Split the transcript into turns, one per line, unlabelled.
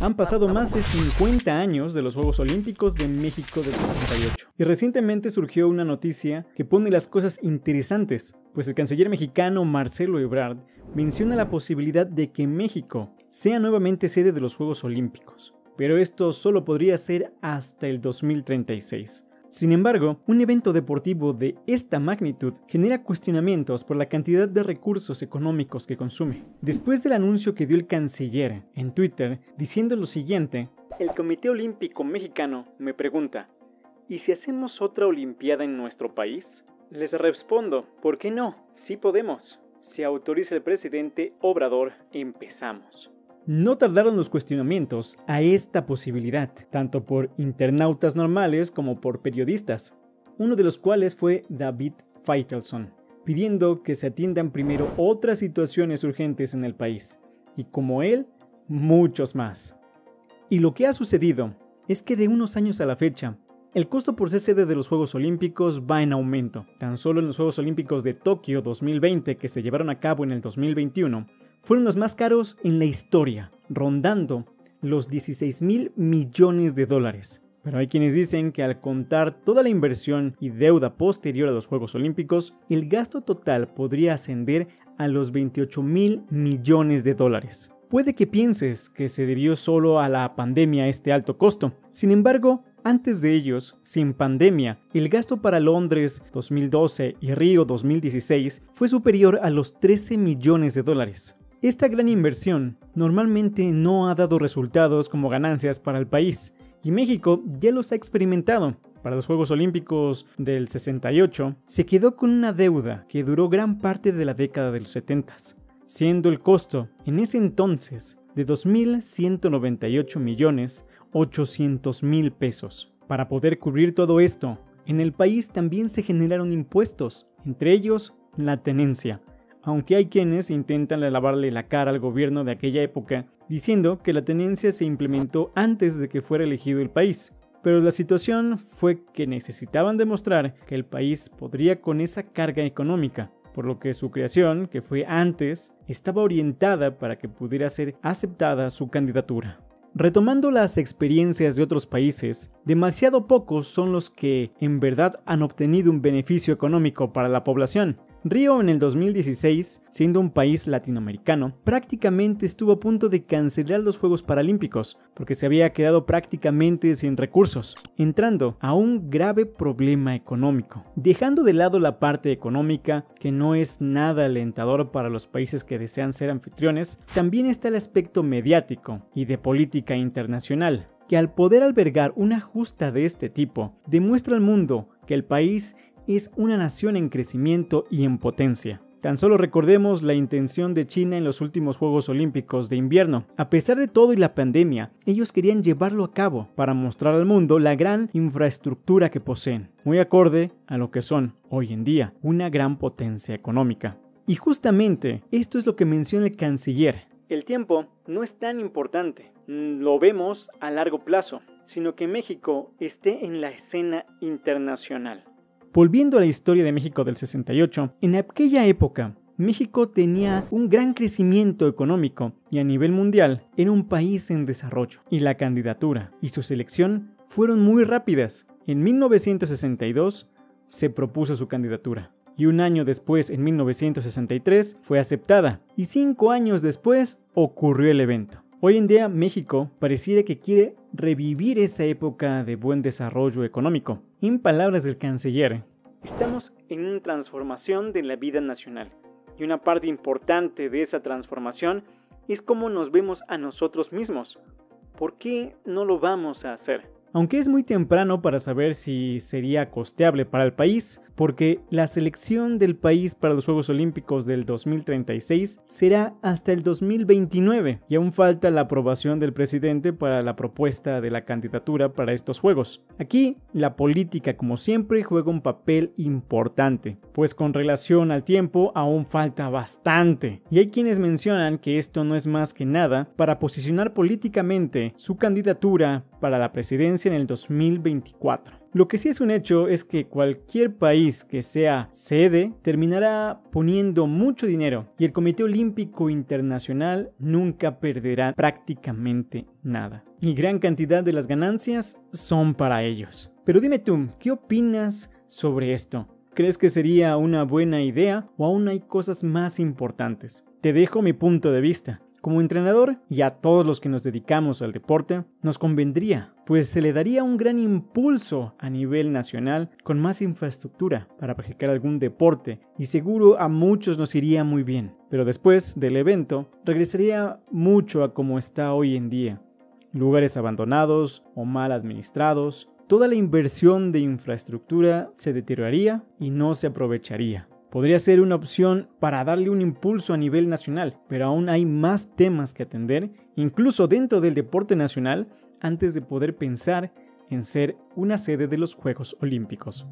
Han pasado más de 50 años de los Juegos Olímpicos de México del 68 y recientemente surgió una noticia que pone las cosas interesantes, pues el canciller mexicano Marcelo Ebrard menciona la posibilidad de que México sea nuevamente sede de los Juegos Olímpicos, pero esto solo podría ser hasta el 2036. Sin embargo, un evento deportivo de esta magnitud genera cuestionamientos por la cantidad de recursos económicos que consume. Después del anuncio que dio el canciller en Twitter diciendo lo siguiente, el Comité Olímpico Mexicano me pregunta, ¿y si hacemos otra Olimpiada en nuestro país? Les respondo, ¿por qué no? Sí podemos. Si autoriza el presidente Obrador, empezamos. No tardaron los cuestionamientos a esta posibilidad, tanto por internautas normales como por periodistas, uno de los cuales fue David Feitelson, pidiendo que se atiendan primero otras situaciones urgentes en el país, y como él, muchos más. Y lo que ha sucedido es que de unos años a la fecha, el costo por ser sede de los Juegos Olímpicos va en aumento. Tan solo en los Juegos Olímpicos de Tokio 2020 que se llevaron a cabo en el 2021, fueron los más caros en la historia, rondando los 16 mil millones de dólares. Pero hay quienes dicen que al contar toda la inversión y deuda posterior a los Juegos Olímpicos, el gasto total podría ascender a los 28 mil millones de dólares. Puede que pienses que se debió solo a la pandemia este alto costo. Sin embargo, antes de ellos, sin pandemia, el gasto para Londres 2012 y Río 2016 fue superior a los 13 millones de dólares. Esta gran inversión normalmente no ha dado resultados como ganancias para el país, y México ya los ha experimentado. Para los Juegos Olímpicos del 68, se quedó con una deuda que duró gran parte de la década de los 70, siendo el costo en ese entonces de 2.198 millones 800 mil pesos. Para poder cubrir todo esto, en el país también se generaron impuestos, entre ellos la tenencia, aunque hay quienes intentan lavarle la cara al gobierno de aquella época diciendo que la tenencia se implementó antes de que fuera elegido el país. Pero la situación fue que necesitaban demostrar que el país podría con esa carga económica, por lo que su creación, que fue antes, estaba orientada para que pudiera ser aceptada su candidatura. Retomando las experiencias de otros países, demasiado pocos son los que en verdad han obtenido un beneficio económico para la población. Río en el 2016, siendo un país latinoamericano, prácticamente estuvo a punto de cancelar los Juegos Paralímpicos, porque se había quedado prácticamente sin recursos, entrando a un grave problema económico. Dejando de lado la parte económica, que no es nada alentador para los países que desean ser anfitriones, también está el aspecto mediático y de política internacional, que al poder albergar una justa de este tipo, demuestra al mundo que el país es una nación en crecimiento y en potencia. Tan solo recordemos la intención de China en los últimos Juegos Olímpicos de invierno. A pesar de todo y la pandemia, ellos querían llevarlo a cabo para mostrar al mundo la gran infraestructura que poseen, muy acorde a lo que son hoy en día una gran potencia económica. Y justamente esto es lo que menciona el canciller. El tiempo no es tan importante, lo vemos a largo plazo, sino que México esté en la escena internacional. Volviendo a la historia de México del 68, en aquella época, México tenía un gran crecimiento económico y a nivel mundial era un país en desarrollo, y la candidatura y su selección fueron muy rápidas. En 1962 se propuso su candidatura, y un año después, en 1963, fue aceptada, y cinco años después ocurrió el evento. Hoy en día México pareciera que quiere revivir esa época de buen desarrollo económico. En palabras del canciller, estamos en una transformación de la vida nacional y una parte importante de esa transformación es cómo nos vemos a nosotros mismos. ¿Por qué no lo vamos a hacer? Aunque es muy temprano para saber si sería costeable para el país, porque la selección del país para los Juegos Olímpicos del 2036 será hasta el 2029 y aún falta la aprobación del presidente para la propuesta de la candidatura para estos Juegos. Aquí, la política como siempre juega un papel importante, pues con relación al tiempo aún falta bastante, y hay quienes mencionan que esto no es más que nada para posicionar políticamente su candidatura para la presidencia En el 2024. Lo que sí es un hecho es que cualquier país que sea sede terminará poniendo mucho dinero y el Comité Olímpico Internacional nunca perderá prácticamente nada. Y gran cantidad de las ganancias son para ellos. Pero dime tú, ¿qué opinas sobre esto? ¿Crees que sería una buena idea o aún hay cosas más importantes? Te dejo mi punto de vista. Como entrenador y a todos los que nos dedicamos al deporte, nos convendría, pues se le daría un gran impulso a nivel nacional con más infraestructura para practicar algún deporte y seguro a muchos nos iría muy bien. Pero después del evento, regresaría mucho a como está hoy en día. Lugares abandonados o mal administrados, toda la inversión de infraestructura se deterioraría y no se aprovecharía podría ser una opción para darle un impulso a nivel nacional, pero aún hay más temas que atender, incluso dentro del deporte nacional, antes de poder pensar en ser una sede de los Juegos Olímpicos.